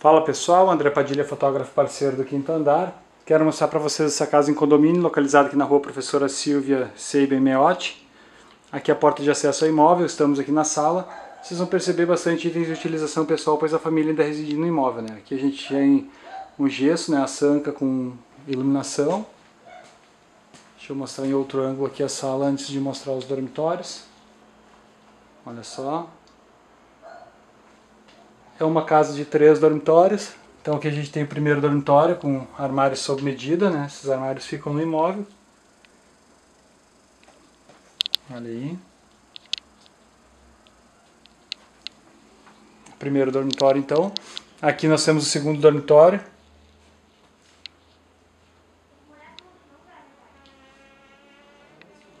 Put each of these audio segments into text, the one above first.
Fala pessoal, André Padilha, fotógrafo parceiro do Quinto Andar. Quero mostrar para vocês essa casa em condomínio, localizada aqui na rua Professora Silvia Seiben Meotti. Aqui é a porta de acesso ao imóvel, estamos aqui na sala. Vocês vão perceber bastante itens de utilização pessoal, pois a família ainda reside no imóvel. Né? Aqui a gente tem um gesso, né? a sanca com iluminação. Deixa eu mostrar em outro ângulo aqui a sala antes de mostrar os dormitórios. Olha só. É uma casa de três dormitórios. Então aqui a gente tem o primeiro dormitório com armários sob medida, né? Esses armários ficam no imóvel. Olha aí. Primeiro dormitório então. Aqui nós temos o segundo dormitório.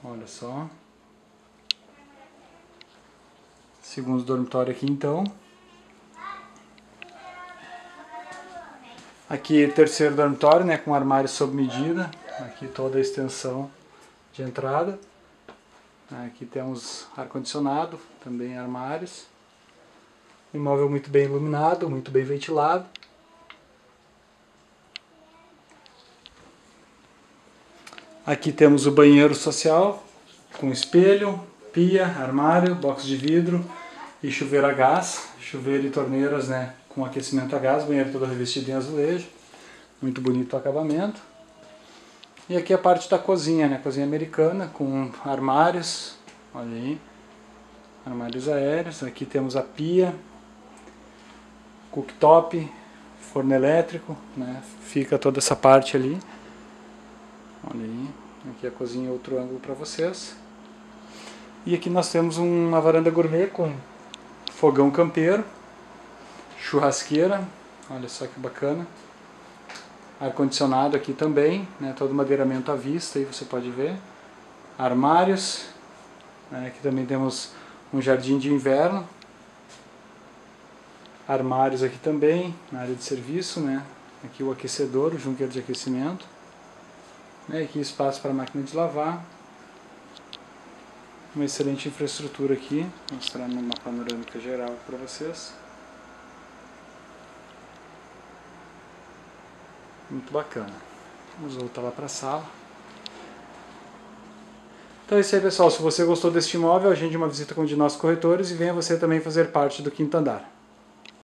Olha só. Segundo dormitório aqui então. Aqui terceiro dormitório, né, com armário sob medida. Aqui toda a extensão de entrada. Aqui temos ar-condicionado, também armários. Imóvel muito bem iluminado, muito bem ventilado. Aqui temos o banheiro social, com espelho, pia, armário, box de vidro e chuveiro a gás, chuveiro e torneiras né, com aquecimento a gás, banheiro todo revestido em azulejo, muito bonito o acabamento. E aqui a parte da cozinha, né, cozinha americana com armários, olha aí, armários aéreos, aqui temos a pia, cooktop, forno elétrico, né, fica toda essa parte ali. Olha aí, aqui a cozinha outro ângulo para vocês. E aqui nós temos uma varanda gourmet com fogão campeiro, churrasqueira, olha só que bacana. Ar-condicionado aqui também, né, todo madeiramento à vista, aí você pode ver. Armários, né, aqui também temos um jardim de inverno. Armários aqui também, na área de serviço, né, aqui o aquecedor, o junqueiro de aquecimento. Né, aqui espaço para máquina de lavar, uma excelente infraestrutura aqui, mostrando uma panorâmica geral para vocês. Muito bacana. Vamos voltar lá para a sala. Então é isso aí pessoal, se você gostou deste imóvel, agende uma visita com um de nossos corretores e venha você também fazer parte do quinto andar.